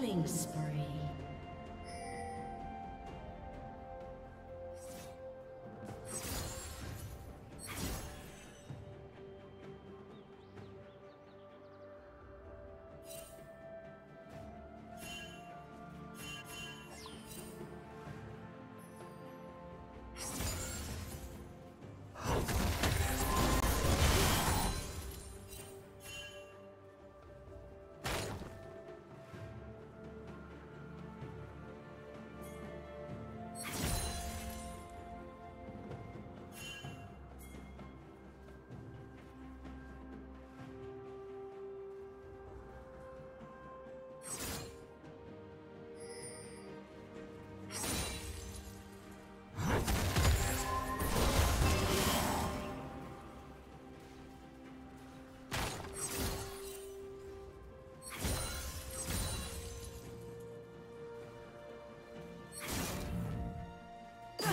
Killing spree.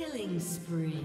Killing spree.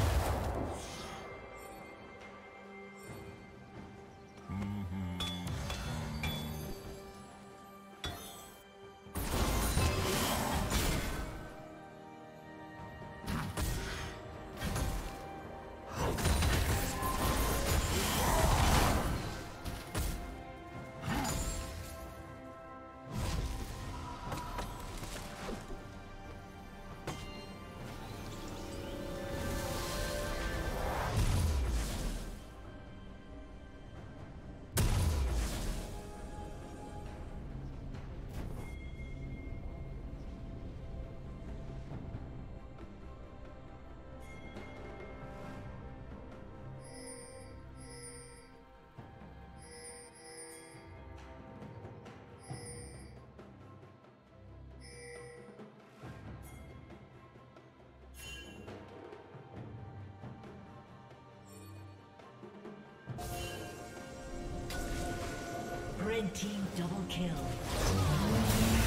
Team double kill.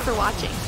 For watching.